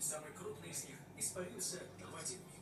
самый крупный из них испарился в один миг.